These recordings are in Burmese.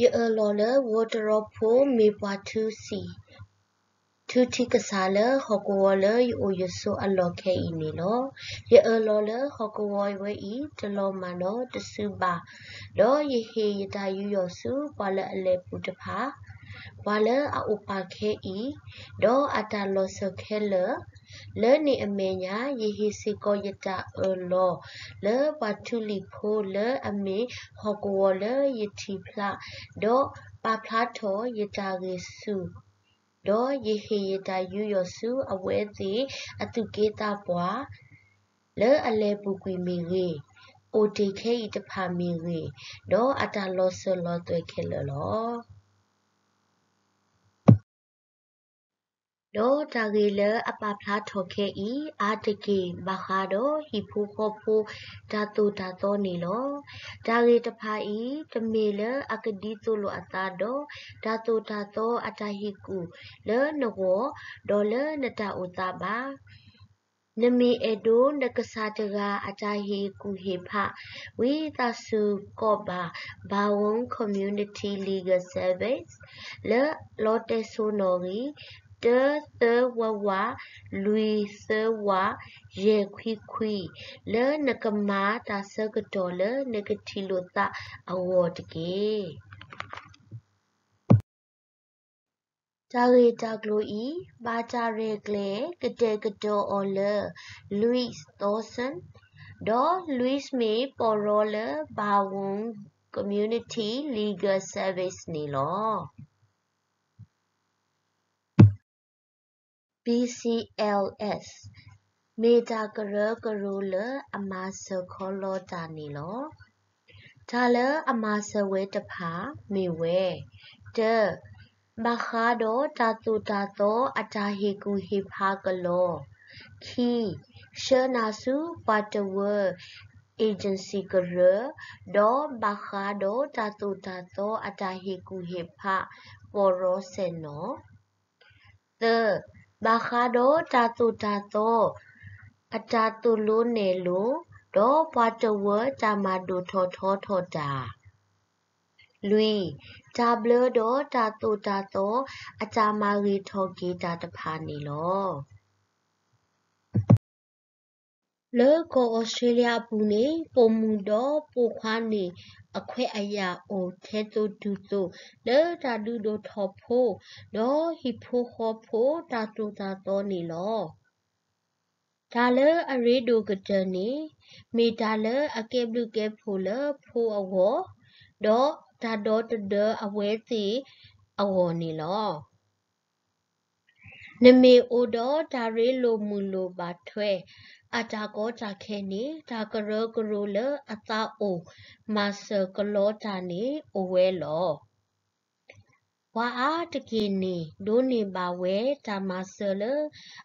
ye e lo le wardrobe po me pa tu si tu ti ka sa le ho ko le o ye so a lo ke i ni lo ye e lo le ho ko we i de lo ma no de su ba lo ye he ye ta yu yo su pa le a le pu ta pha ဝါလအဥပါခဲဤဒေါအတာလောဆခဲလ လဲနေအမေညာယေဟေစီကောယတာအလောလဲပတူလီဖိုလဲအမေဟောကောလဲယတိဖလာဒေါပဖလာထောယတာရေစုဒေါယေဟေယတာယူယစုအဝဲစီအတုကေတာပွားလဲအလဲပူကွီမီရေအိုတေခဲဤတဖာမီရေဒေါအတာလောဆလောတွေ့ခဲလော ဒေါ်တာဂေလအပဖလားထော်ခဲဤအာတကေဘခါတော့ဟီဖူခောဖူဒါတူဒါတော့နေလောဒါဂေတဖာဤတမေလအကဒီတူလိုအတာတော့ဒါတူဒါတော့အတဟီကူလဲနကောဒေါ်လနတာဥတာပါနမီအဒိုနကစားတကအကြဟေကူဟေဖဝိသစုကောဘာဘာဝုံ community legal service လေလောတေဆိုနော်ရီ တသဝဝလူသဝရေခွိခွိလဲနကမာတာစကတော်လဲနကတိလိုတာအဝတ်တကေတာရီတာကလိုဤဘာတာရေကလေကတဲ့ကတော်အော်လလူးစ်သောဆန်ဒေါ်လူးစ်မီပေါ်ရောလဘာဝုံ community legal service နီလော BCLS မေတာကရကရူလအမဆခေါ်လောတာနီလောဒါလအမဆဝဲတဖာမေဝဲတဘခါဒိုတာတူတာတောအတာဟေကူဟေဖာကလောခီရှနာစုပတ်တဝ agency ကရဒေါ်ဘခါဒိုတာတူတာတောအတာဟေကူဟေဖာပေါ်ရောစေနောသ ဘာခါဒိုတာတူတာတောအတာတူလိုနေလိုဒေါ်ပွားတဝတာမဒိုထောထောထောတာလူတာဘလဒေါ်တာတူတာတောအတာမာရီထောဂီတာတဖာနေလော လေကိုဩစတြေးလျပူနေပုံမူတော့ပိုခွားနေအခွဲအရာအိုထဲတူတူတူလေတာဒူဒိုထော်ဖိုတော့ဟီဖိုခေါ်ဖိုတာတူတာတော့နေလောဒါလအရေဒိုကတနေမေတာလအကေဘလူကေဖိုလဖိုအဝတော့ဒါတော့တအဝဲစီအဝနေလောနမေအိုတော့ဒါရေလိုမူလိုပါထွဲ အတာကောတာခဲနေဒါကရကရလအတာအိုမဆကလောတာနေအိုဝဲလောဝါအားတကေနေဒိုနေပါဝဲတာမဆလ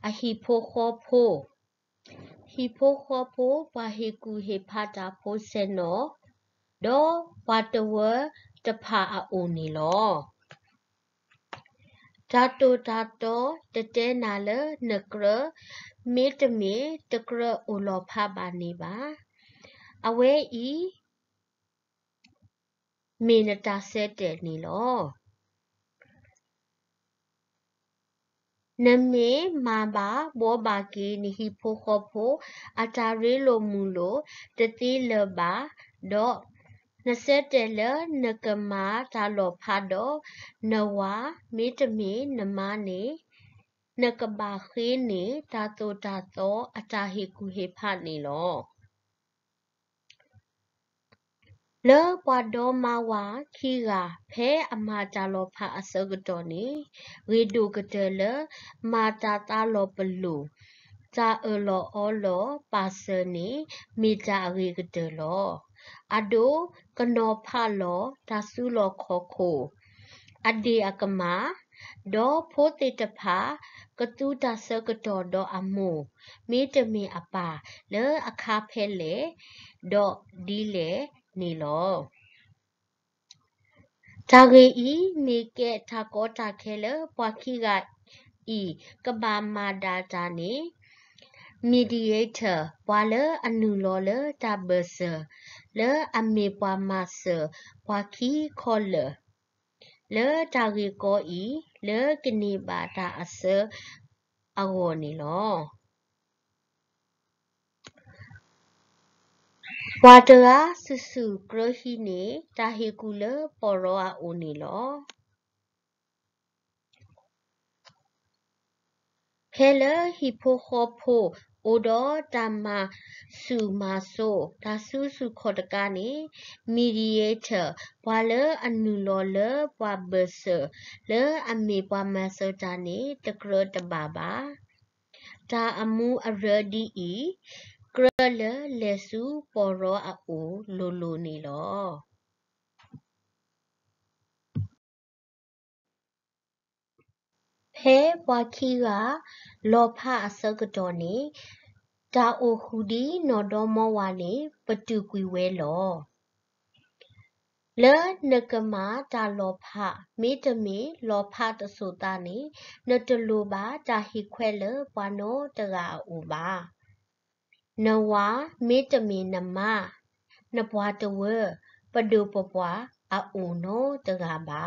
အဟီဖိုခောဖိုဟီဖိုခောဖိုပါဟေကူဟေဖာတာဖိုစနောဒေါ်ဝါတဝတဖာအိုနေလော ဓာတုဓာတောတတဲနာလနကရမေတမေတကရအိုလောဖပါနေပါအဝဲဤမေနတာဆက်တဲ့နေလောနမေမာဘာဘောဘာကီနိဟိဖိုခောဖိုအတာရေလိုမူလိုတတိလဘာဒေါ 20လနကမာတာလောဖာဒေါနဝါမေတမေနမနေနကဘာခေနေတာတိုတာတောအတာဟေကူဟေဖာနေလောလောပွားတော်မဝါခီကဖဲအမတာလောဖာအစကတော်နေရေဒုကတလမာတာတာလောပလူဇာအလောအောလောပါစနေမိတာရေကတလော အဒိုကနောဖာလောဒါစုလောခောခိုအဒီအကမာဒေါ်ဖိုတေတဖာကတူတာဆကတော်ဒေါ်အမူမေတမီအပါလေအခါဖဲလေဒေါ်ဒီလေနေလောတာဂေဤနေကဲထာကောတာခဲလပွားခိကဤကဘာမာဒါတာနေ mediator ပွာလအနုလောလတာဘဆ လအမေပွာမဆပွာခိခောလ le ta ge ko i le kini ba ta ase ago ni lo ဝါတရာဆူဆူကရဟီနေတာဟေကူလပေါ်ရောအအိုနီလောဟဲလဟီဖိုခေါဖို အိုဒေါ်တမဆူမာဆိုဒါဆူဆူခေါ်တကနေမီဒီယေတာဘွာလအနူလောလဘွာဘဆလအမေဘွာမဆတာနေတကရတဘာဘာဒါအမှုအရဒီအီကရလလေစုပေါ်ရောအိုလိုလိုနေလော ဖဲဘွာခီကလောဖအစကတော်နေတာအိုဟူဒီနော်ဒေါ်မောဝါနေပတူကွီဝဲလောလနကမာတာလောဖမေတမီလောဖတဆိုတာနေနတလူပါတာဟိခွဲလဘွာနောတရာအိုပါနဝမေတမီနမနဘွာတဝပဒုပပွာအအိုနောတရာပါ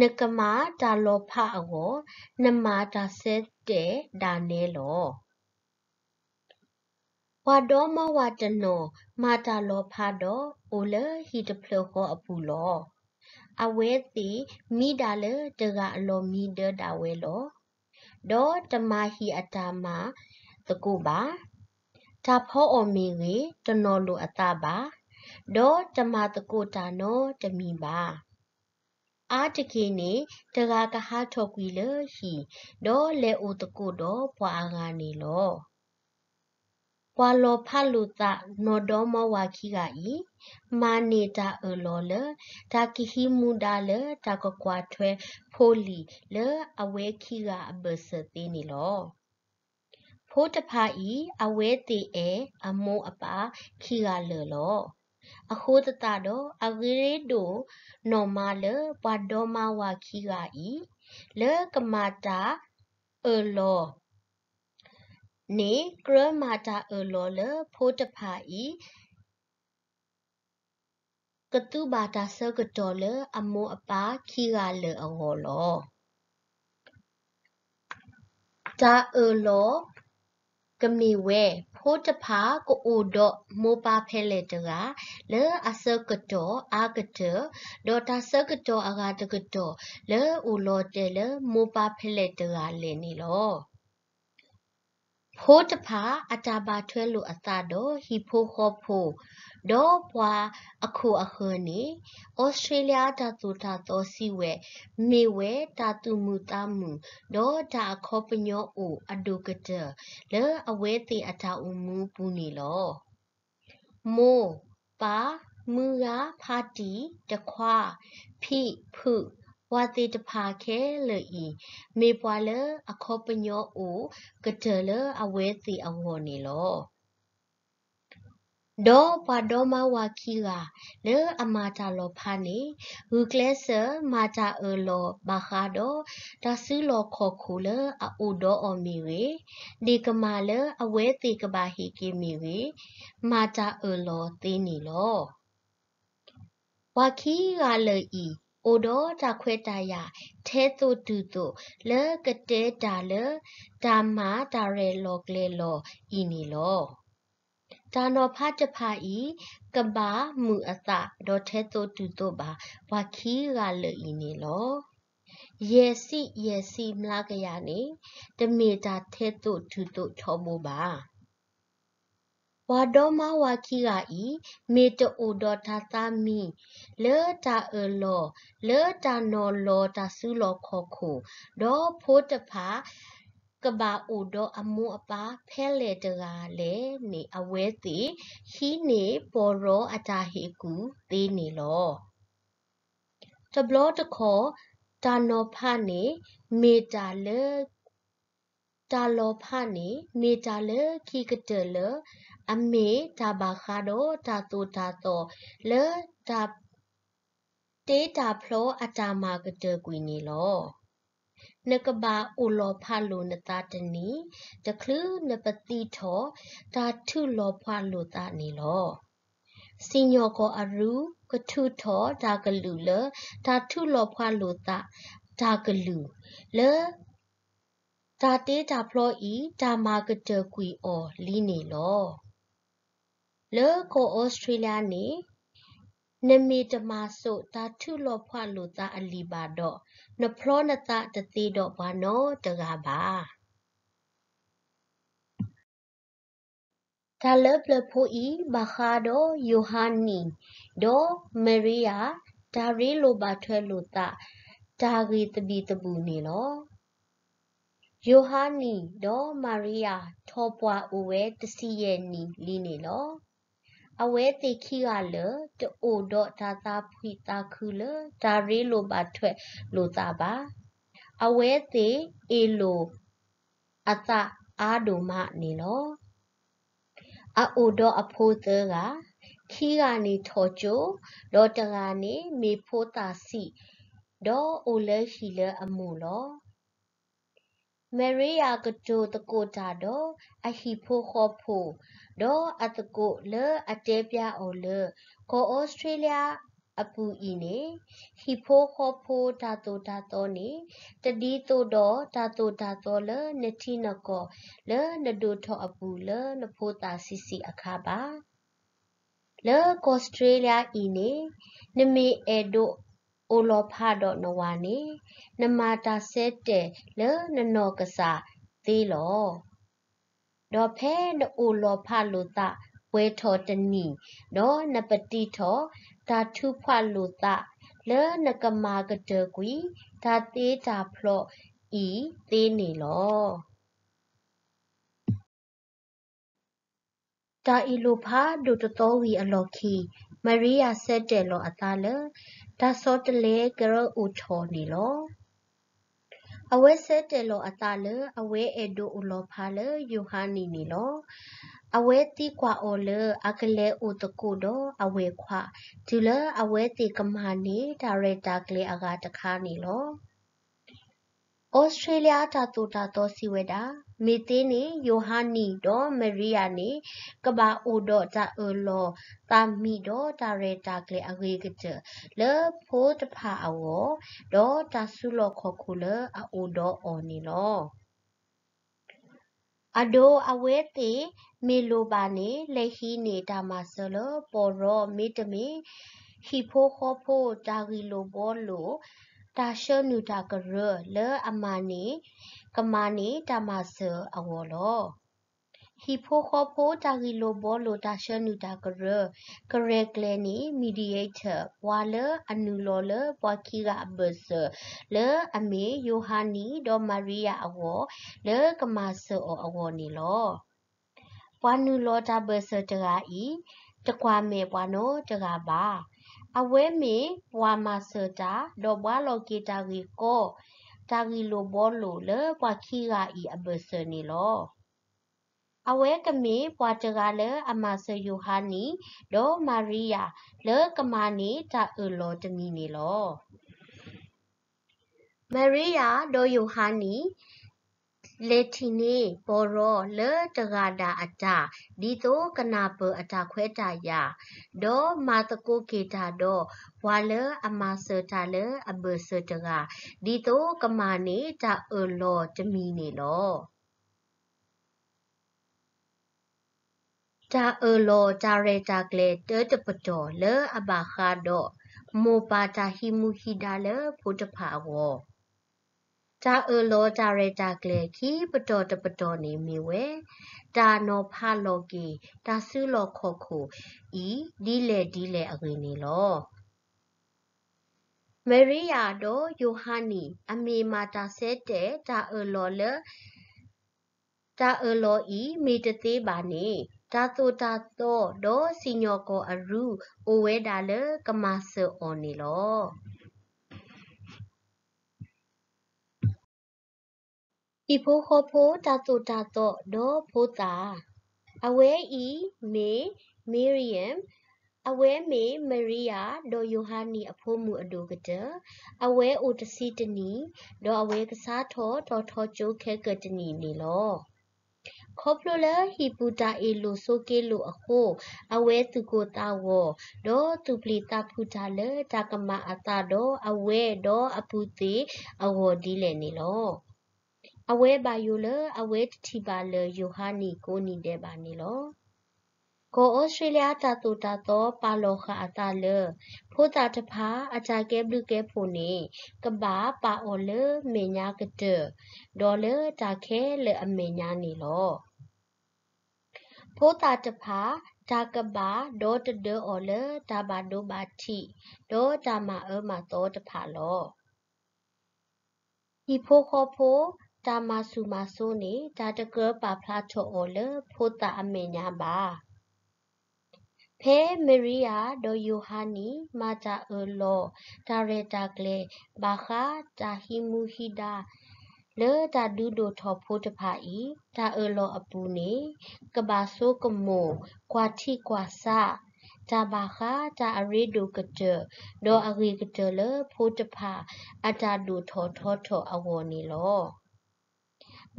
နကမာတာလောဖအောနမတာစက်တေဒါနေလောဝါဒေါမဝတနောမာတာလောဖာဒေါအိုလဟီတဖလခောအပူလောအဝဲတိမိဒါလတကအလောမီဒဒါဝဲလောဒေါတမဟီအတာမတကုပါတာဖောအမီရေတနော်လိုအတာပါဒေါတမတကုတာနောတမီပါ အာတကေနေတဂါကဟာထောကွီလဟီဒေါလေအိုတကုဒေါဘွာအာဂာနေလောဘွာလောဖလူတာနော်ဒေါမဝါခိကဤမာနေတာအလောလဒါကိဟီမူဒါလတာကကွာထွဲဖိုလီလအဝဲခိကအဘစသေးနေလောဖိုးတဖာဤအဝဲတေအဲအမိုးအပါခိကလလော အခုတတတော့အဂရေဒိုနော်မာလဘွာဒေါမဝါခိကဤလကမာတာအလောနေကရမာတာအလောလဖိုးတဖာဤကတုဘာတာဆကတော်လအမောအပါခိကလအဟောလောတာအလော ကမီဝဲဖိုးတဖာကိုအိုဒမိုပါဖဲလေတကလေအစကတော်အာကတဒေါ်တာစကတော်အကတကတော်လေဦးလောတဲလေမိုပါဖဲလေတကလေနီလောဖိုးတဖာအတာပါထွဲလို့အသာတော့ဟီဖိုခေါဖို ဒေါ်ပွာအခုအခုနေဩစတြေးလျတာတူတာတော့စီဝဲမေဝဲတာတူမူတာမူဒေါ်တာခေါပညောအိုအဒုကတလဲအဝဲတီအတာအမူပူနေလောမိုးပါမူရာဖာတီတခွာဖိဖုဝါတိတဖာခဲလေဤမေပွာလအခောပညောအိုကတလအဝဲစီအဝော်နေလော ဒေါ်ပါဒေါ်မဝါခီကလေအမာတာလောဖာနေဟူကလဆာမာတာအလောဘာခါဒေါ်ဒါဆူလောခောခုလအိုဒေါ်အမီဝေဒီကမာလအဝဲတိကဘာဟီကီမီဝေမာတာအလောသေးနေလောဝါခီကလေဤအိုဒေါ်တာခွဲတာယာထဲသို့တူသို့လကတဲတာလဒါမာတာရဲလောကလေလောဤနီလော ဒါနောဖတ်တဖာဤကဘာမူအသဒေါ်ထဲသို့တူသို့ပါဝါခီကလေဤနီလောယေစီယေစီမလာကရနေတမေတာထဲသို့တူသို့ထောမို့ပါဝါဒေါမဝါခိကဤမေတအိုဒေါတာသမီလေတာအလောလေတာနော်လောတာဆူလောခောခုဒေါဖိုးတဖာ ကဘာအိုဒေါအမူအပါဖဲလေတကလေနေအဝဲတိဟီနေပေါ်ရောအတာဟေကူသေးနေလောတဘလောတခောတာနော်ဖာနေမေတာလေတာလောဖာနေမေတာလေခိကတလေအမေဒါဘာခါဒိုဒါတူဒါတော့လေဒါတေးဒါဖလောအတာမာကတကွီနီလော နကဘာအိုလောဖာလိုနတာတနီတကလူနပတိထောဒါထုလောဖာလိုတာနီလောစင်ညောကိုအရူကထုထောဒါကလူလဒါထုလောဖွာလိုတာဒါကလူလေဒါတေးဒါဖလောဤဒါမာကတကွီအော်လီနေလောလေကိုဩစတြေးလျနေ နမေတမဆိုတာထုလောဖွာလိုတာအလီပါတော့နဖလောနတာတသေးတော့ဘာနောတကပါဒါလပလဖိုဤဘာခါဒိုယိုဟာနီဒိုမရီယာဒါရီလိုဘာထွဲလိုတာဒါဂီတဘီတပူနေလောယိုဟာနီဒေါ်မာရီယာထောပွားအိုဝဲတစီရဲ့နီလီနေလော အဝဲတိခိကလတိုဒေါ်တာတာဖွီတာခုလဒါရီလိုပါထွက်လိုတာပါအဝဲတိအေလိုအတအာဒိုမနေလောအအိုဒေါ်အဖိုးသေးကခီကနေထော်ချိုဒေါ်တကနေမေဖိုးတာစီဒေါ်အိုလဲရှိလဲအမှုလောမေရီယာကတိုတကိုတာတော့အဟိဖိုခောဖို တော့အတကိုလေအတဲပြအိုလေကိုဩစတြေးလျအပူဤနေဟိဖိုခောဖိုတာတိုတာတော့နေတဒီတိုတော့တာတိုတာတော့လေနတိနကောလေနဒုထောအပူလေနဖိုတာစီစီအခါပါလေကိုစတြေးလျဤနေနမေအေဒိုအိုလောဖာတော့နဝါနေနမာတာဆဲတဲလေနနောကစားသေးလော ဒေါ်ဖဲနအိုလောဖာလိုတာဝဲထော်တနီဒေါ်နပတိထောတာထုဖွာလိုတာလေနကမာကတကွီဒါသေးတာဖလော့ဤသေးနေလောတာအီလိုဖာဒိုတတော်ဝီအလော်ခီမရီယာဆက်တယ်လောအသားလဒါစောတလေကရဥထော်နေလော အဝဲဆက်တယ်လောအသားလအဝဲအဒိုဥလောဖာလယိုဟာနီနေလောအဝဲတိကွာအော်လအကလေဥတကုတော့အဝဲခွာဒီလအဝဲတိကမာနီဒါရိုက်တာကလေးအကတခါနေလောဩစတြေးလျတာတူတာတော့စီဝဲတာ မေသေးနေယိုဟာနီတော့မရီယာနေကဘာအိုတော့တာအလောတာမီတော့တာရတာကလေအဂေကကြလေဖိုးတဖာအောတော့တာဆုလောခခုလအိုတော့အော်နီလောအဒိုအဝဲတေမေလိုပါနေလက်ဟီနေတာမဆလပေါ်ရောမေတမီဟီဖိုခောဖိုတာဂီလိုဘောလိုတာရှနူတာကရလေအမနီ ကမာနီတမဆအဝလောဟီဖိုခောဖိုတာဂီလိုဘောလိုတာရှနူတာကရကရကလနီမီဒီယေတာဘွာလအနူလောလဘွာခီကအဘဆလေအမေယိုဟာနီဒေါ်မာရီယာအဝလေကမဆအဝနီလောဘွာနူလောတာဘဆတရာဤတကွာမေဘွာနောတကပါအဝဲမေဘွာမာဆတာဒေါ်ဘွာလောကေတာဂီကို တာဂီလိုဘောလိုလေဘွာခီဂါဤအဘဆနီလောအဝဲကမေဘွာတကလေအမဆယိုဟာနီဒေါ်မာရီယာလေကမာနီတာအလောတမီနီလောမာရီယာဒေါ်ယိုဟာနီ လေတီနေဘောရောလေတဂါဒါအတာဒီတိုကနာပအတာခွဲတာယာဒေါ်မာတကိုကေတာဒေါ်ဝါလေအမဆတာလေအဘဆတကဒီတိုကမာနေတာအလောတမီနေလောတာအလောတာရတာကလေတတပတော်လေအဘခါဒေါ်မောပါတာဟီမူဟီဒါလေဖုတဖာဝော တာအလောတာရတာကလေခီပတော်တပတော်နေမီဝဲတာနောဖာလောကီတာဆုလောခောခုဤဒီလေဒီလေအကွေနေလောမေရီယာဒိုယိုဟာနီအမေမာတာဆဲတဲ့တာအလောလတာအလောဤမေတသေးပါနေတာတိုတာတော့ဒေါ်စီညောကိုအရူအိုဝဲဒါလကမဆအော်နေလော ဤဖိုးခောဖိုးတာတိုတာတော့ဒေါ်ဖိုးတာအဝဲဤမေမေရီယမ်အဝဲမေမရီယာဒေါ်ယိုဟာနီအဖိုးမှုအဒိုကတအဝဲအိုတစီတနီဒေါ်အဝဲကစားထောတော်ထောကျိုးခဲကတနီနေလောခေါပလိုလဟီပူတာအီလိုဆိုကေလိုအခုအဝဲသူကိုတာဝဒေါ်သူပလီတာဖူတာလေတာကမအတာဒေါ်အဝဲဒေါ်အပူတီအဝဒီလေနီလော အဝဲပါယိုလအဝဲတီပါလယိုဟာနီကိုနီတဲ့ပါနီလောကိုဩစတြေးလျတာတူတာတော့ပါလောခအတာလဖိုးတာတဖာအကြကဲဘလူကဲဖိုနေကဘာပါအော်လမေညာကတဒေါ်လတာခဲလအမေညာနေလောဖိုးတာတဖာတာကဘာဒေါ်တဒအော်လတာဘာဒိုဘာတီဒေါ်တာမအမတော့တဖာလောဒီဖိုးခေါ်ဖိုး တာမဆူမဆိုးနေတာတကပါဖလာချောအော်လဖိုးတာအမေညာပါဖဲမရီယာဒိုယိုဟာနီမာတာအလောဒါရတာကလေဘာခာတာဟီမူဟီဒါလေတာဒူဒိုထောဖိုးတဖာဤဒါအလောအပူနေကဘာဆိုကမိုကွာတိကွာစာတာဘာခာတာအရီဒိုကတဒေါ်အရီကတလေဖိုးတဖာအတာဒူထောထောထောအဝေါ်နေလော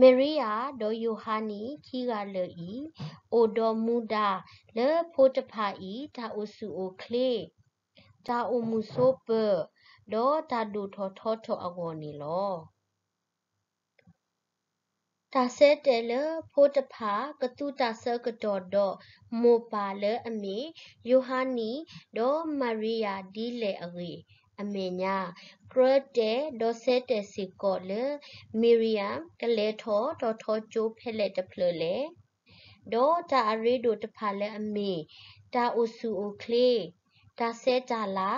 မေရီယာဒေါ်ယိုဟာနီခီကလေဤအိုဒေါ်မူဒါလေဖိုတဖာဤဒါအိုဆူအိုကလေဒါအိုမူဆိုပဒေါ်ဒါဒူထောထောထောအဝေါ်နီလောတာဆဲတဲလဖိုတဖာကတူတာဆကတော်တော့မိုပါလအမီယိုဟာနီဒေါ်မာရီယာဒီလေအဂီ အမေညာကရတဲဒေါ်ဆဲတဲစီကောလေမီရီယမ်ကလေထောဒေါ်ထောချိုဖဲလက်တဖလလေဒေါ်တာအရီဒိုတဖာလေအမေတာအိုဆူအိုကလေတာဆဲတာလာ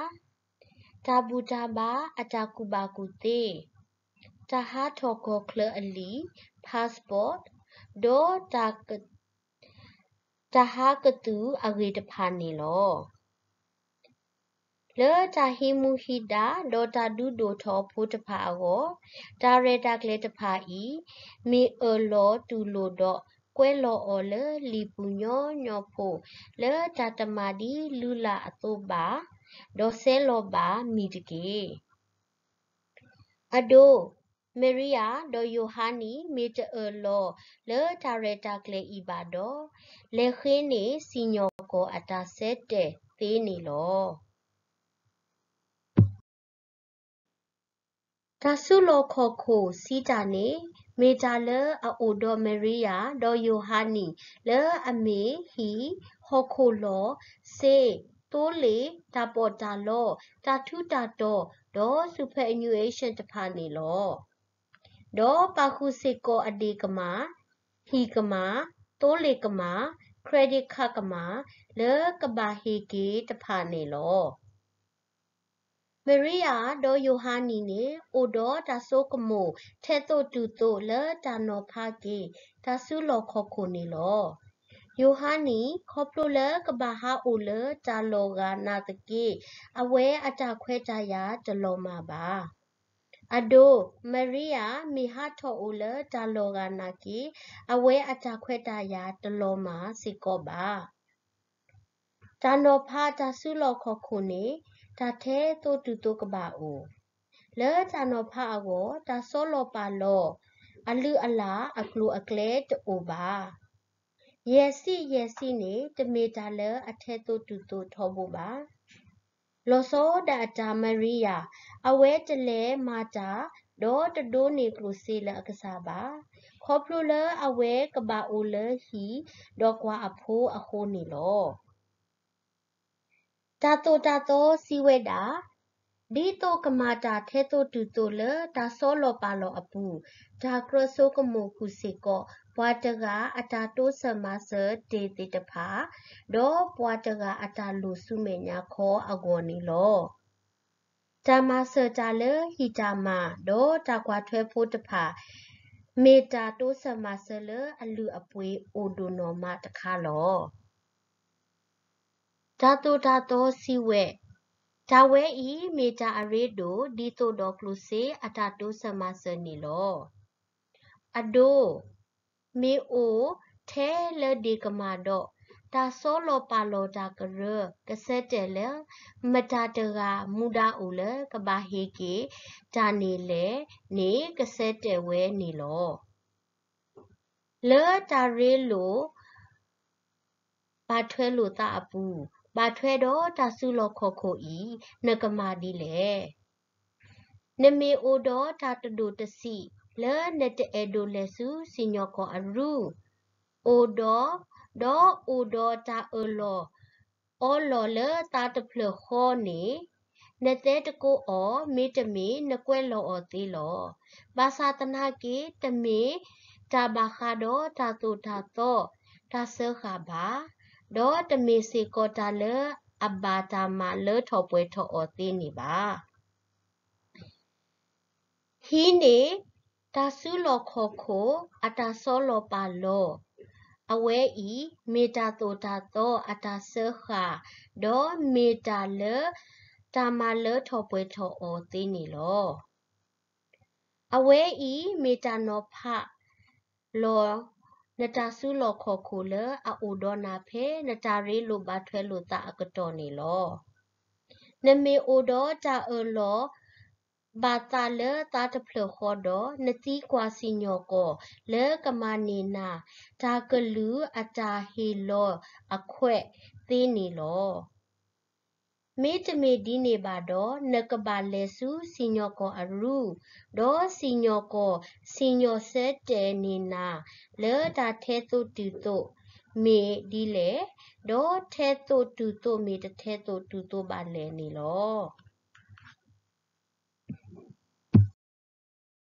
တာဘူတာဘာအတာကူဘာကူတေတာဟာထောကိုကလအလီ passport ဒေါ်တာကတာဟာကတူအဂေတဖာနေလော လေတာဟီမူဟီဒါဒေါ်တာဒူဒိုထောဖိုးတဖာကိုဒါရတာကလေးတဖာဤမီအလောတူလိုတော့ကွဲလော်အော်လေလီပူညောညောဖိုလေတာတမာဒီလူလာအတုပါဒေါ်ဆဲလောပါမီတကေအဒိုမေရီယာဒေါ်ယိုဟာနီမေတအလောလေတာရတာကလေးဤပါတော့လေခင်းနေစီညောကိုအတာဆက်တဲ့သေးနေလော ဒါဆုလောခောခိုစီတာနေမေတာလအိုဒိုမေရီယာဒေါ်ယိုဟာနီလေအမေဟီဟောခိုလောစေတိုးလေတာပေါ်တာလောတာထုတာတော့ဒေါ်စုဖဲအညူအေရှန်တဖာနေလောဒေါ်ပါခုစေကိုအဒီကမာဟီကမာတိုးလေကမာခရဒစ်ခကမာလေကဘာဟီကီတဖာနေလော မရိယာဒေါ်ယိုဟာနီနေအိုဒေါ်ဒါဆိုကမိုထဲတိုတူတိုလေတာနောဖာကေဒါဆုလောခောခုနေလောယိုဟာနီခေါပလိုလကဘာဟာအိုလတာလောကနာတကေအဝဲအတခွဲတရာတလောမှာပါအဒိုမရိယာမီဟာထောအိုလတာလောကနာကေအဝဲအတခွဲတရာတလောမှာစီကောပါတာနောဖာတာဆုလောခောခုနေ တာထဲတိုတူတိုကပါအိုလဲတာနောဖာအကိုတာဆောလောပါလောအလူအလာအကလူအကလဲတိုပါယေစီယေစီနေတမီတာလဲအထဲတိုတူတိုထောဖို့ပါလောစောဒါတာမရီယာအဝဲတလဲမာတာဒေါ်တဒိုနေကလူစီလအကစားပါခေါပလူလအဝဲကဘာအိုလဟီဒေါ်ကွာအဖိုးအခိုးနေလော တာတိုတာတိုစီဝဲတာဒီတိုကမာတာထဲတိုတူတိုလဒါဆောလောပါလောအပူဒါကရဆိုကမိုခုစီကောဘွာတကအတာတိုးဆမဆတေတေတဖာဒေါ်ဘွာတကအတာလူစုမေညာခောအကောနီလောတမဆတာလဟီတာမဒေါ်တာကွာထွဲဖို့တဖာမေတာတိုးဆမဆလအလူအပွေအိုဒိုနော်မတခါလော ဓာတုဓာတောစီဝဲဒါဝဲဤမေတာအရေဒိုဒီတိုဒေါကလုစေအတာတိုဆမဆနီလောအဒိုမေအိုထဲလဒီကမာတော့တာဆောလောပါလောတာကရကစက်တယ်လေမတာတကမူဒါအိုလေကဘာဟေကေဒါနေလေနေကစက်တယ်ဝဲနေလောလေတာရဲလိုပါထွဲလိုတာအပူ ပါထွဲတော့တာစုလောခေါခိုဤနကမာဒီလေနမေအိုတော့တာတဒိုတစီလေနတအေဒိုလေစုစီညောကောအရူအိုတော့ဒေါ်အိုတော့တာအလောအောလောလေတာတဖလခောနေနတဲ့တကိုအောမေတမီနကွဲလောအောသေးလောဘာသာတနာကေတမေတာဘာခါတော့တာတူတာတော့တာဆခါဘာ ဒေါ်တမေစီကောတာလေအဘာတာမလေထောပွဲထောအောသေးနေပါဟီနေတာဆုလောခောခိုအတာဆောလောပါလောအဝဲဤမေတာတိုတာတော့အတာဆခါဒေါ်မေတာလေတာမလေထောပွဲထောအောသေးနေလောအဝဲဤမေတာနောဖလော နတာဆုလောခောခိုလေအအိုဒေါနာဖေနတာရီလိုဘာထွဲလိုတာအကတော်နေလောနမေအိုဒေါတာအလောဘာတာလေတာတဖလခောဒနတိကွာစီညောကိုလေကမနီနာတာကလူအတာဟီလောအခွဲ့သေးနေလော မေတမေဒီနေပါတော့နကပါလေစုစီညောကိုအရူဒေါ်စီညောကိုစီညောစက်တဲနေနာလေတာထဲတုတူတုမေဒီလေဒေါ်ထဲတုတူတုမေတထဲတုတူတုပါလေနေလော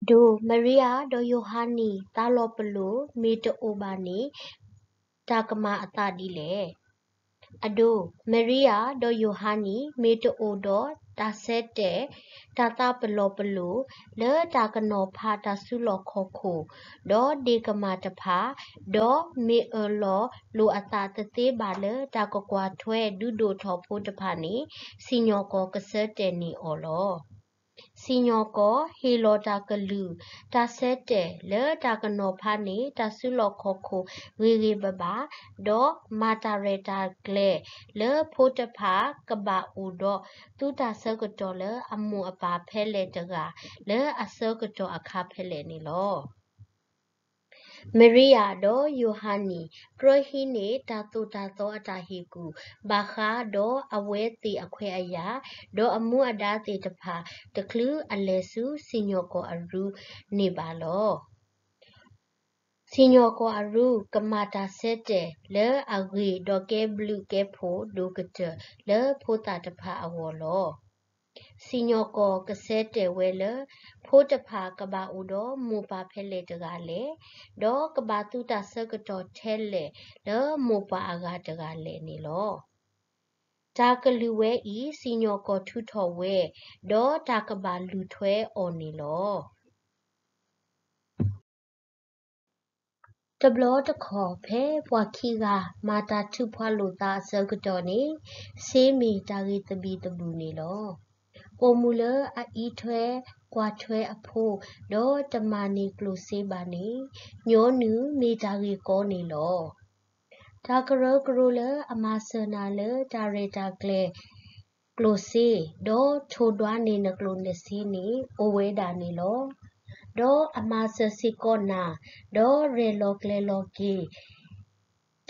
ဒိုမရီယာဒိုယိုဟာနီတာလောပလိုမေတအိုဘာနီတာကမာအတာဒီလေ အဒိုမရီယာဒိုယိုဟာနီမေတအိုဒေါ်တာဆက်တဲ့တာတာပလောပလိုလေတာကနောဖာတာဆုလောခောခိုဒေါ်ဒီကမာတဖာဒေါ်မေအလောလိုအတာတသေးပါလေတာကကွာထွဲဒုဒိုထောဖို့တဖာနီစီညောကောကစတဲ့နီအော်လော စီညောကောဟီလိုတာကလူတာဆက်တဲ့လေတာကနောဖာနေတာဆုလောခောခိုဝေရီဘဘာဒေါ်မာတာရတာကလေလေဖိုတဖာကဘာဥဒေါတူတာဆကတော်လေအမှုအပါဖဲလေတကလေအစကတော်အခါဖဲလေနေလော မရိယာတော့ယိုဟာနီကရဟိနေတာတူတာသောအတာဟီကူဘာခါတော့အဝဲတီအခွဲအရာတော့အမှုအဒါတီတဖာတကလူအလဲစုစီညောကိုအရူနေပါလောစီညောကိုအရူကမာတာဆက်တဲ့လဲအဂီဒေါ်ကဲဘလူးကဲဖို့ဒိုကတလဲဖို့တာတဖာအဝော်လော စီညောကောကစဲတဲဝဲလဖိုးတဖာကဘာဥတော်မူပါဖဲလေတကလေဒေါ်ကဘာတုတဆကတော်ထဲလေလောမူပါအကတကလေနေလောတာကလူဝဲဤစီညောကောထုထော်ဝဲဒေါ်တာကဘာလူထွဲအော်နေလောတဘလတခေါ်ဖဲပွားခီကမာတာထုဖွာလို့တာဆကတော်နေစေးမီတာရီတပီတပူနေလော ပိုမူလအီထွဲကွာထွဲအဖို့ဒေါ်တမနီကလိုစေးပါနေညောနူမေတာရီကောနေလောဒါကရကရလအမဆနာလဒါရတာကလေကလိုစီဒေါ်ထိုဒွားနေနကလိုနေစီနေအိုဝဲတာနေလောဒေါ်အမဆစီကောနာဒေါ်ရေလောကလေလောကီ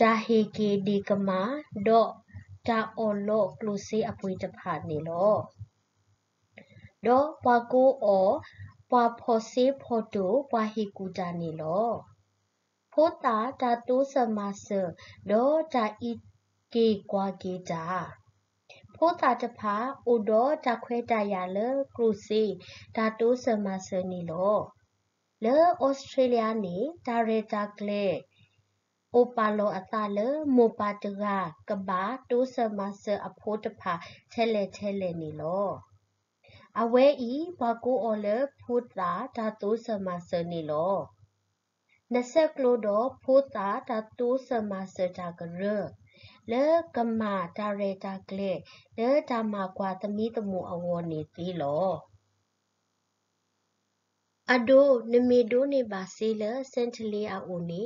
တာဟေကီဒီကမာဒေါ်တာအော်လောကလိုစီအပွေတဖာနေလော ဒေါ်ပွားကိုအောပွားဖော်စေဖော်တိုပွားဟီကူတာနေလောဖိုးတာတာတိုးစမဆဒေါ်တာဤကေကွာကေတာဖိုးတာတဖာအိုဒေါ်တာခွဲတာရလကရုစီတာတိုးစမဆနီလောလေဩစတြေးလျနေဒါရတာကလေအိုပါလောအတာလမောပါတကကဘာတိုးစမဆအဖိုးတဖာချဲလေချဲလေနေလော အဝဲဤဘကိုအော်လဖိုးတာဒါတိုးစမဆနီလောနဆက်ကလိုတော့ဖိုးတာဒါတိုးစမဆတာကရလေကမာဒါရတာကလေလေဒါမာကွာသမီးတမှုအဝေါ်နေသေးလောအဒိုနမေဒိုနေပါစေလစန်ထလေးအိုနေ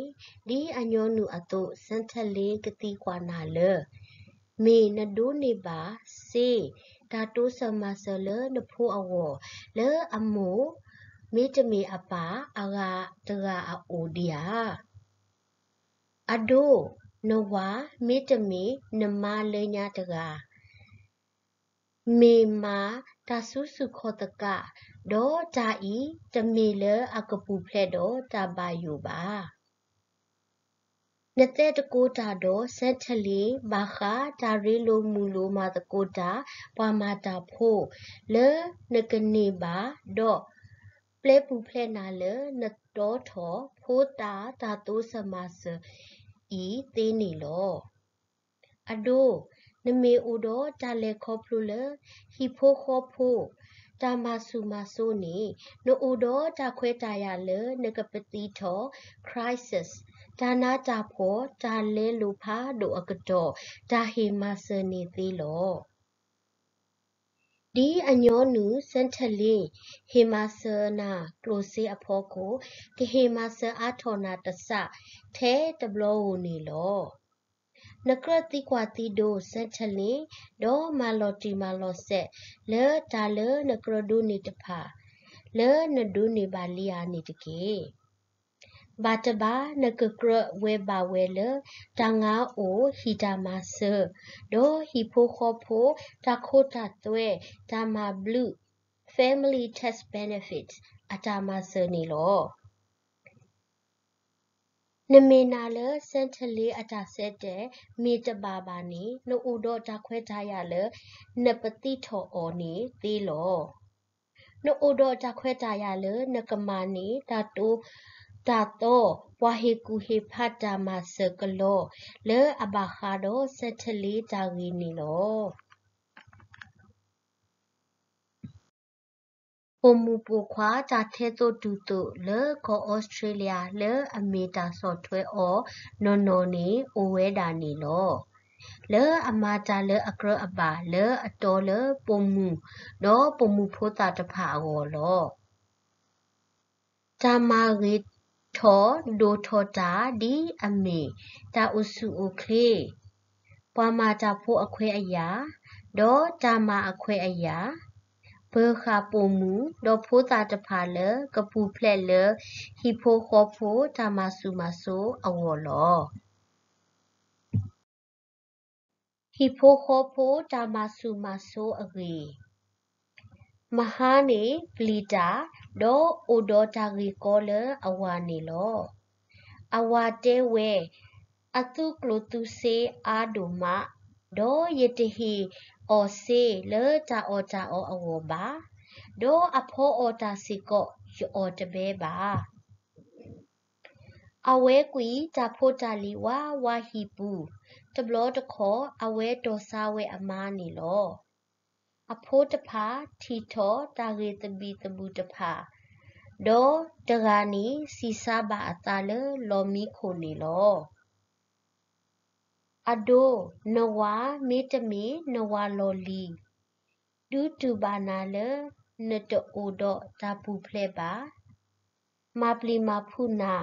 ဒီအညောနုအတုစန်ထလေးကတိကွာနာလမေနဒိုနေပါစေ ဒါတိုးစမဆလနဖိုးအဝေါ်လေအမိုမေတမီအပါအဂတကအအိုဒီယာအဒိုနဝါမေတမီနမလေညာတကာမေမာတဆုစုခောတကဒေါ်တာဤတမီလအကပူဖလက်တော့တပါယူပါ နတဲ့တကိုတာတော့ဆက်ထလီဘာခာတာရီလိုမူလိုမာတကိုတာပွာမာတာဖို့လေနကနေပါတော့ပလဲပူဖလက်နာလေနတော်ထောဖိုးတာတာတိုးစမဆဤသေးနေလောအဒိုနမေအိုတော့တာလေခေါဖလူလေဟီဖိုခေါဖိုတာမဆူမဆိုနေနိုအိုတော့တာခွဲတာရလေနကပတိထော crisis ဒါနာတာဖောဒါလဲလူဖာဒိုအကတော့ဒါဟေမဆနေသေးလောဒီအညောနုစန်ထလီဟေမာဆနာကလိုစီအဖောကိုကဟေမာဆအာထောနာတဆထဲတဘလောဝနေလောနကရတိကွာတီဒိုစန်ထလီဒေါ်မာလော်တီမာလော်ဆက်လဲဒါလဲနကရဒုနေတဖာလဲနဒုနေပါလီယာနေတကေ ဘာတဘာနကကရဝဲပါဝဲလတငါအိုဟီတာမဆဒိုဟီဖိုခေါဖိုတခိုတာတွဲတာမဘလူး family test benefits အတာမဆနေလောနမေနာလစန်ထလီအတာဆက်တဲ့မေတပါပါနီနိုဥတော့တခွဲထားရလနပတိထောအောနီသေးလောနိုဥတော့တခွဲထားရလနကမာနီတာတို တာတော့ဝါဟေကူဟေဖတ်တာမစကလောလေအဘခါတော့ဆက်ထလေးတာဂီနီလောပုံမူပခွာတာထဲတို့တူတူလေကောဩစတြေးလျလေအမေတာဆော့ထွဲအောနော်နော်နီအိုဝဲတာနီလောလေအမတာလေအကရအပါလေအတော်လေပုံမူတော့ပုံမူဖိုးတာတဖာအောလောတာမာရီ ထောဒိုထောတာဒီအမေတာဥစုအိုခလေပွာမာတာဖို့အခွဲအရာဒေါ်တာမာအခွဲအရာဘေခါပုံမူဒေါ်ဖိုးတာတဖာလကပူဖလက်လဟီဖိုခေါဖိုတာမာဆူမဆိုအဝေါ်လောဟီဖိုခေါဖိုတာမာဆူမဆိုအဂေ မဟာနေပလီတာဒေါ်အိုဒေါ်တာဂီကောလအဝါနေလောအဝါတဲဝဲအတုကလိုတုစေအာဒိုမဒေါ်ယတဟီအော်စေလေတာအော်တာအော်အဝပါဒေါ်အဖောအော်တာစီကောယောတပဲပါအဝဲကွီတာဖိုတာလီဝါဝါဟီပူတဘလောတခောအဝဲတော်စားဝဲအမားနေလော အဖိုးတဖာထီထောတာဂေတဘီတဘူးတဖာဒေါ်တဂာနီစီစာဘာအတာလလော်မီခိုနေလောအဒိုနဝါမေတမီနဝါလော်လီဒူတူဘာနာလနတိုဒေါ်တာပူဖလေပါမပလီမဖုနာ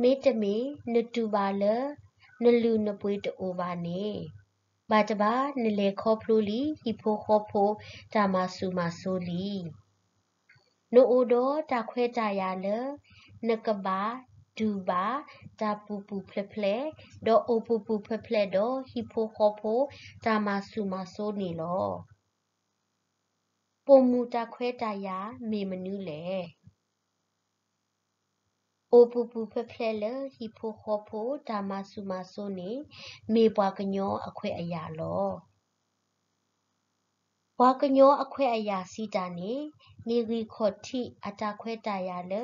မေတမီနတူပါလနလူနပွေးတိုပါနေ ဘာတဘာနလေခေါဖလိုလီဟီဖိုခေါဖိုတာမဆူမဆိုလီနိုအိုဒေါ်တာခွဲတာရလနကဘာဒူဘာတာပူပူဖလက်ဖလက်ဒေါ်အိုပူပူဖလက်ဖလက်ဒေါ်ဟီဖိုခေါဖိုတာမဆူမဆိုနေလောပုံမူတာခွဲတာရမေမနူးလေ အိုပူပူဖဖလဲလဟီဖိုခေါဖိုဒါမဆူမဆိုနေမေပွားကညောအခွဲအရာလောဘွားကညောအခွဲအရာစီတာနေနေရီခေါတိအတာခွဲတာရလေ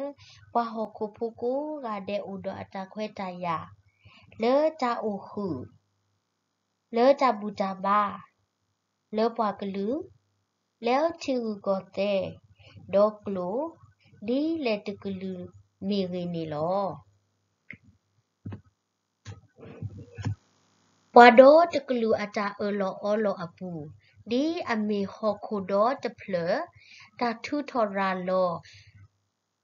ဘွားဟောကိုဖိုကိုကတဲ့ဥဒအတာခွဲတာရလေတာအိုဟုလေတာဘူတာဘာလေပွားကလူလဲချူကိုတဲ့ဒေါကလိုဒီလက်တကလူ နေရနေလောပဝဒတကလူအတာအလောအလောအပူဒီအမေဟခုဒတဖလတာထုထော်ရာလော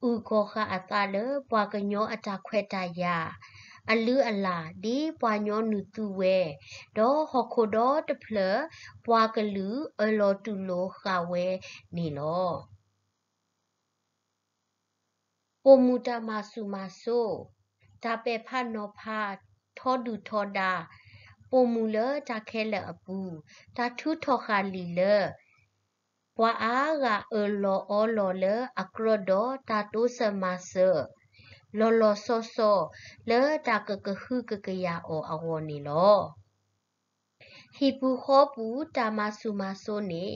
ဥကောခအတာလပွားကညောအတာခွဲတာယာအလူအလာဒီပွားညောနုတူဝဲဒေါ်ဟခုဒတဖလပွားကလူအလောတူလောခဝဲနေလော ပိုမူတာမာဆူမာဆိုဒါပေဖာနောဖာထောဒူထောဒါပိုမူလတာခဲလအပူတာထုထောခါလီလပွာအားကအော်လောအော်လောလအကရဒတာတိုးစမဆာလောလောဆောဆောလဲတာကကခုကကရအောအဝနီလောဟီပူခောပူတာမဆူမဆိုနေ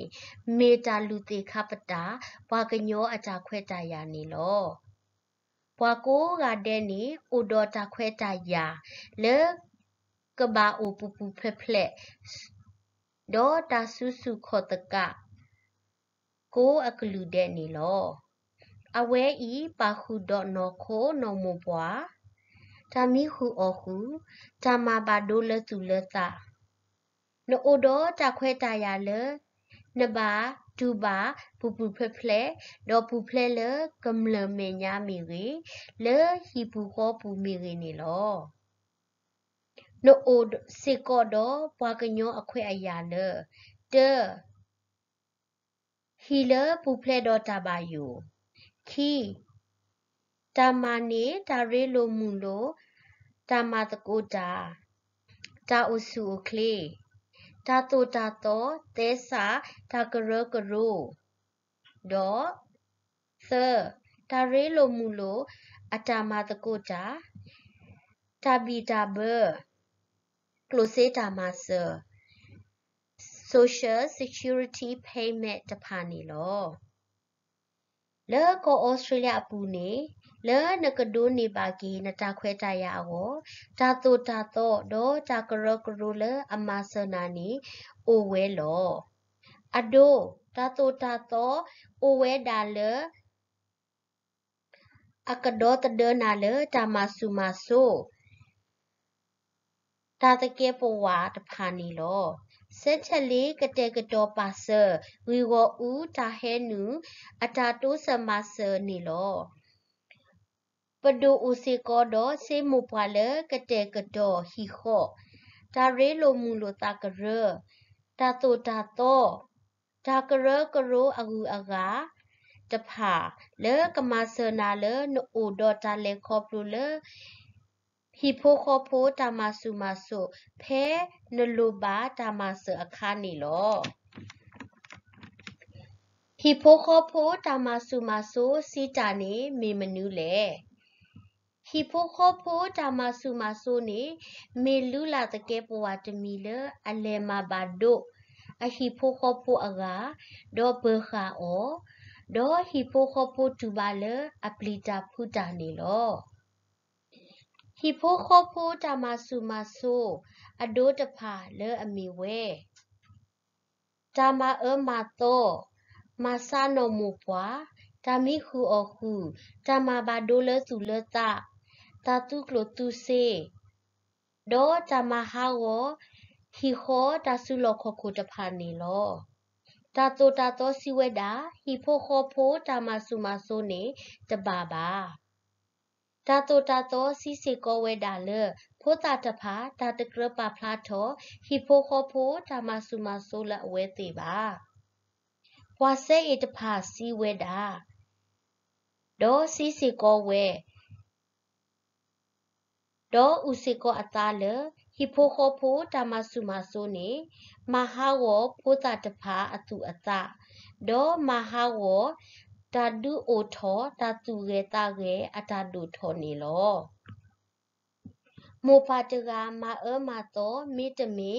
မေတာလူတေခပတာဘွာကညောအကြခွဲတာယာနေလော ဘွာကိုကတဲ့နေအိုဒေါ်တာခွဲတာယာလဲကဘာအိုပူပူဖက်ဖလက်ဒေါ်တာဆူဆူခောတကကိုအကလူတဲ့နေလောအဝဲဤပါခုဒေါ်နော်ခိုနော်မဘွာတာမီခုအခုတာမဘာဒိုလသူလတာနိုအိုဒေါ်တာခွဲတာယာလနဘာ ဒူဘာပူပူဖက်ဖလဲဒေါ်ပူဖလဲလကမ္လမေညာမီရီလေဟီပူခောပူမီရီနေလောနိုအိုစေကောဒဘွာကညောအခွဲအရာလတေဟီလပူဖလဲဒေါ်တာဘာယိုခီတာမာနေတာရေလိုမူလိုတာမာတကိုတာတာအုစုကလေး တာတိုတာတော့တဲစာတာကရကရိုဒေါ်သတာရေလိုမူလိုအတာမာတကိုတာတာဘီတာဘကလိုစေတာမာဆာ social security payment တဖာနေလောလဲကိုဩစတြေးလျအပူနေ လဲနကဒိုနေပါကီနတာခွဲတရအောတာတိုတာတော့ဒေါ်တာကရကရလဲအမဆနာနီအိုဝဲလောအဒိုတာတိုတာတော့အိုဝဲဒါလဲအကဒေါ်တဒနာလဲတာမဆူမဆိုတာတကေပဝါတဖာနီလောဆက်ချက်လေးကတဲ့ကတော်ပါဆာဝီဝဦးတာဟဲနူအတာတိုးစမဆာနီလော ပဒိုဦးစီကောတော့စေမူပွာလကတဲ့ကတော်ဟီခောတာရေလိုမူလိုတာကရတာတိုတာတော့တာကရကရိုအကူအကာတဖာလေကမဆနာလေနိုဒတာလေခေါပလူလေဟီဖိုခေါဖိုတာမဆူမဆူဖဲနလူဘာတာမဆအခါနီလောဟီဖိုခေါဖိုတာမဆူမဆူစီတာနေမေမနူးလေ ဟီဖိုခေါဖိုတာမဆူမဆူနေမေလူလာတကဲပဝတမီလအလဲမဘာဒိုအဟီဖိုခေါဖိုအဂါဒေါ်ဘခါအောဒေါ်ဟီဖိုခေါဖိုတူပါလအပလီတာဖူတာနေလောဟီဖိုခိုဖိုတာမဆူမဆိုအဒိုတဖာလဲအမီဝဲတာမအမတော့မဆာနိုမူပွာတာမီခုအခုတာမဘာဒိုလဲစုလဲတာ တာတုကလိုတုစေဒေါ်တာမဟာဝဟီခိုတာဆုလခခုတဖာနေလောတာတိုတာတော့စီဝဲတာဟီဖိုခိုဖိုတာမဆူမဆိုနေတဘာပါတာတိုတာတော့စီစီကောဝဲတာလဖိုတာတဖာတာတကရပဖလာထောဟီဖိုခိုဖိုတာမဆူမဆိုလအဝဲသေးပါဘွာဆဲအတဖာစီဝဲတာဒေါ်စီစီကောဝဲ ဒေါ်ဦးစီကောအသားလဟီဖိုခိုဖိုတာမဆူမဆိုနေမဟာဝဖိုတာတဖာအသူအသဒေါ်မဟာဝတာဒူအိုထောတာတူရဲတာရဲအတာဒူထောနေလောမောပါတကမာအမတော့မိတမီ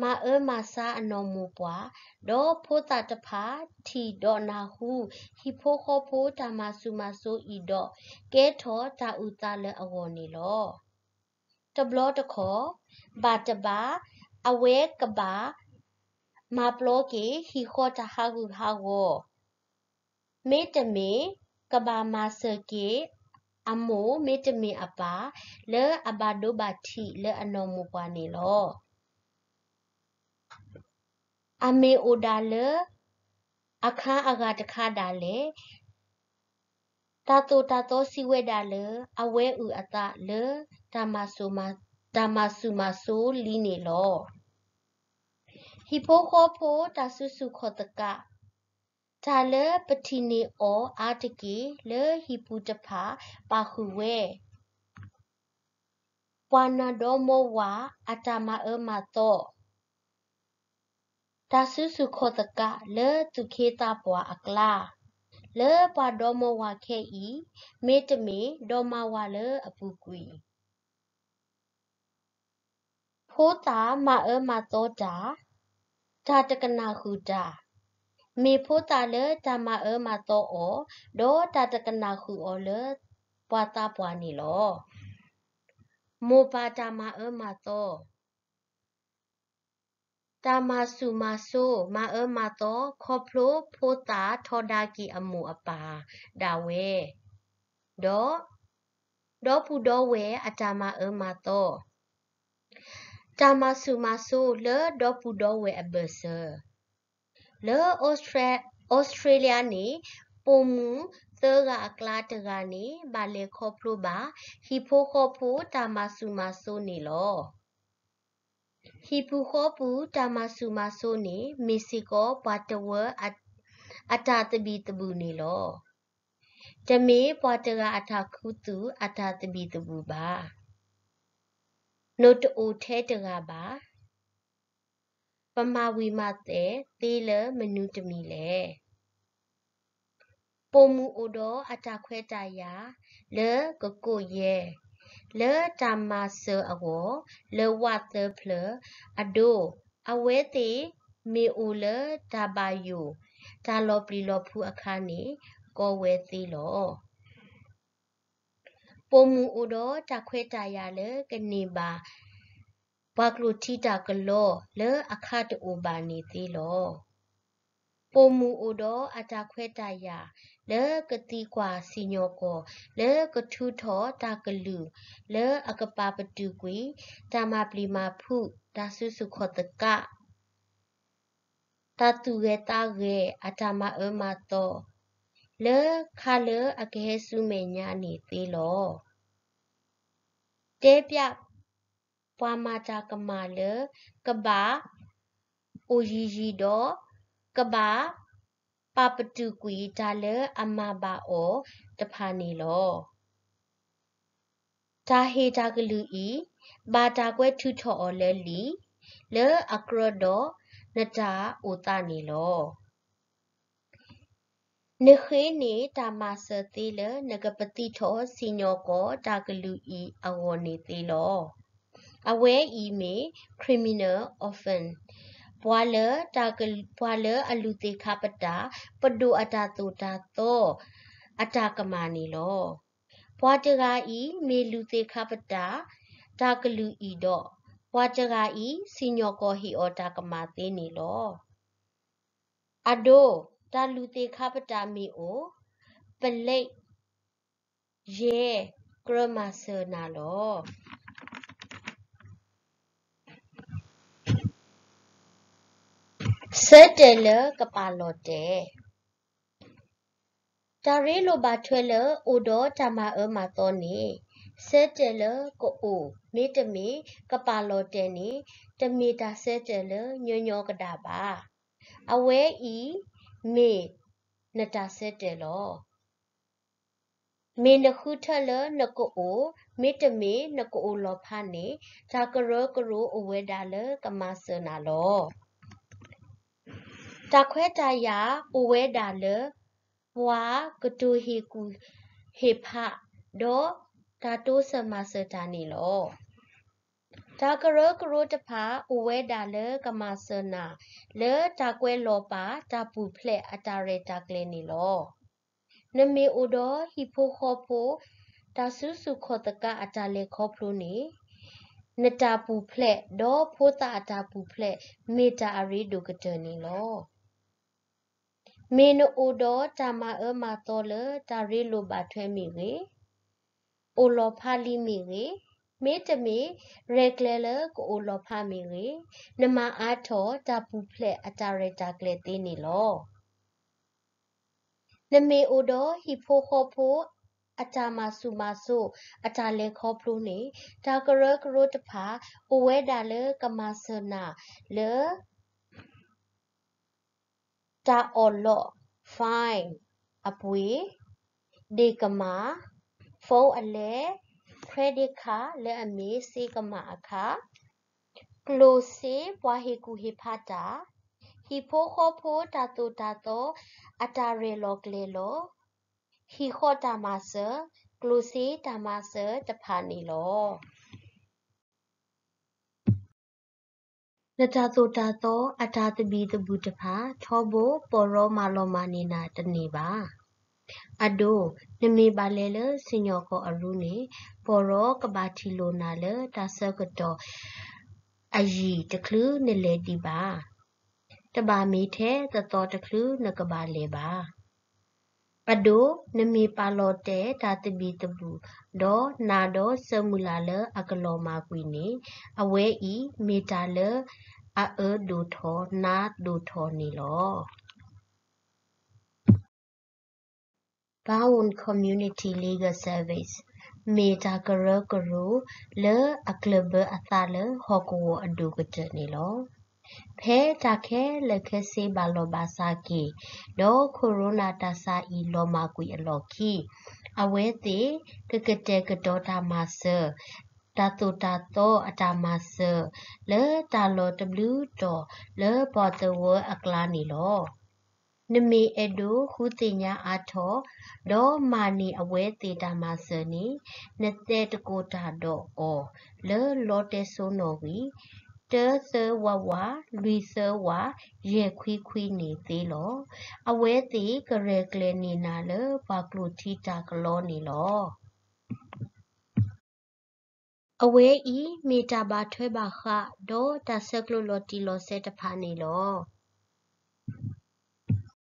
မာအမစာအနော်မူပွားဒေါ်ဖိုတာတဖာထီဒေါ်နာဟုဟီဖိုခိုဖိုတာမဆူမဆိုဤတော့ကဲထောတာဥတာလအဝေါ်နေလောတဘလောတခောဘာတဘာအဝဲကဘာမာပလောကေဟီခောတာဟာဂူဟာဝေါ်မေတမေကဘာမာစကေအမိုမေတမေအပါလေအဘာဒိုဘာတီလေအနောမူပွားနေလော အမေအိုဒါလေအခါအဂါတခါဒါလေတာတိုတာတိုစီဝဲဒါလေအဝဲဥအတလေတာမဆူမတာမဆူမဆူလီနေလောဟီပိုခိုဖိုတာဆူဆူခောတကတာလပတိနေအောအာတကေလဟိပုတဖာပါခုဝဲပွာနာဒေါမောဝါအတာမအမတော့ တာဆုစုခောတကလေတုခေတာပွာအကလာလေပွာဒေါမောဝါခဲဤမေတမေဒေါမဝါလေအပူကွီဖိုးတာမအမတော့တာတာတကနာခုတာမေဖိုးတာလေတာမအမတော့အောဒေါ်တာတကနာခုအောလေပွာတာပွာနီလောမိုပါတာမအမတော့ တာမဆုမဆိုမအမတော့ခေါပလိုဖိုတာထောဒါကီအမှုအပါဒါဝဲဒေါ်ဒေါ်ပူဒေါ်ဝဲအတာမအမတော့တာမဆုမဆိုလေဒေါ်ပူဒေါ်ဝဲအဘဆာလေဩစတြဲဩစတြေးလျနေပုံမူသကအကလာတကနေဘာလေခေါပလိုပါဟီဖိုခေါဖိုတာမဆုမဆိုနေလော ဟီပူခောပူတာမဆုမဆိုနေမီစီကိုပွာတဝအတာတဘီတဘူးနေလောတမေပွာတကအတာခုတူအတာတဘီတဘူးပါနို့တူထဲတကပါပမာဝီမတဲ့သေးလမနုတမီလေပုံမူအိုတော့အတာခွဲတရာလေကကိုရဲ့ လေတာမဆာအဝလေဝတ်တဖလအဒိုအဝဲတိမေအိုလေဒါဘယိုဒါလောပလီလောဖူအခါနေကောဝဲတိလောပုံမူအိုတော့တခွဲတရလေကနေပါဘကလူတီတာကလောလေအခါတူဘာနေတိလော ပုံမူအိုတော့အတာခွဲတရလေကတိကွာစီညောကိုလေကထူထောတာကလူလေအကပါပတူကွီတာမပလီမာဖုတာဆုစုခောတကတာတူရဲ့တာရဲ့အတာမအမတော့လေခါလေအကဲစုမေညာနေသေးလောတဲပြပွာမာတာကမာလေကဘာအိုရီရီတော့ ကဘာပပတူကွီဒါလအမဘာအောတဖာနေလောဒါဟေတာကလူဤဘာတာကွဲထုထော်လဲလီလေအကရဒနတာဥတာနေလောနခေနေတာမစတိလနဂပတိထောစီညောကောတာကလူဤအဝနေသေးလောအဝဲဤမေ criminal offense ဘွာလတာကဘွာလအလူတေခပတာပဒုအတာတူတာတော့အတာကမာနီလောဘွာတရာဤမေလူတေခပတာတာကလူဤတော့ဘွာတရာဤစီညောကောဟီအောတာကမာသေးနီလောအဒိုတာလူတေခပတာမီအိုပလိတ်ရဲကရမဆနာလော စတဲလကပါလော့တဲတာရီလိုဘာထွဲလအိုဒတမအမတော်နေစတဲလကိုအိုမေတမီကပါလော့တဲနေတမီတာစတဲလညညောကတာပါအဝဲဤမေနတာစတဲလောမေနခုထလနကိုအိုမေတမီနကိုအိုလောဖာနေတာကရကရအဝဲဒါလကမဆနာလော တာခွဲတာယာအဝဲဒါလဘွာကတူဟီကူဟေဖာဒေါ်တာတိုးစမစတာနီလောတာကရကရတဖာအဝဲဒါလကမဆနာလေတာကွဲလောပါတာပူဖလက်အတာရတာကလနီလောနမေအိုဒဟီဖိုခောဖိုတာဆုစုခောတကအတာလေခောဖလိုနီနတာပူဖလက်ဒေါ်ဖိုတာအတာပူဖလက်မေတာအရီဒိုကတနီလော မေနအိုဒေါ်တာမအမတော်လတာရီလိုပါထွဲမိရေအိုလောဖာလီမိရေမေတမေရေကလဲလကိုအိုလောဖာမိရေနမအားထောတာပူဖလက်အတာရတာကလေသေးနေလောနမေအိုဒေါ်ဟီဖိုခောဖိုအတာမဆူမဆိုအတာလေခောဖလို့နေတာကရကရတဖာအိုဝဲဒါလေကမဆနာလေ တာအော်လော့ဖိုင်းအပွေဒေကမာဖုန်းအလဲခရက်ဒစ်ကာလက်အမေစေကမာအခါကလိုစင်ဘွာဟေကူဟေဖာတာဟီဖိုခိုဖိုတာတူတာတောအတာရေလောကလေလောဟီခေါ်တာမဆာကလိုစီတာမဆာတဖာနီလော နတာတူတာတောအတာတဘီတဘူးတဖာထောဘပေါ်ရောမာလောမာနီနာတနေပါအဒိုနမေပါလေလစညောကိုအရုနေပေါ်ရောကဘာတီလိုနာလတာဆကတော့အယီတကလူနေလေဒီပါတဘာမီထဲတတော်တကလူနကဘာလေပါ အဒိုနမေပါလောတဲတာတဘီတဘူးဒေါ်နာဒေါ်ဆမူလာလအကလောမာကွီနေအဝဲဤမေတာလအအဒိုထောနာဒိုထောနီလော Bowen Community Legal Service မေတာကရကရလေအကလဘအသလဟောကိုအဒုကတနေလော ဖဲတာခဲလက်ခဲစေဘလောဘာစာကီဒေါ်ကိုရိုနာတာစာဤလောမာကွီအလော်ခီအဝဲတိကကတဲ့ကတော်တာမဆာတာတူတာတော့အတာမဆာလေတာလော w တော့လေပေါ်တဝအကလာနီလောနမေအဒိုဟူတင်ညာအာထောဒေါ်မာနီအဝဲတေတာမာဆနီနတဲ့တကိုတာတော့အော်လေလောတဲဆိုနော်ဝီ တဲသဝဝလူသဝရေခွီခွီနေသေးလောအဝဲတေကရေကလနီနာလေပါကလူတီတာကလောနေလောအဝဲဤမီတာဘာထွဲပါခဒေါ်တဆက်ကလိုလော်တီလော်ဆက်တဖာနေလော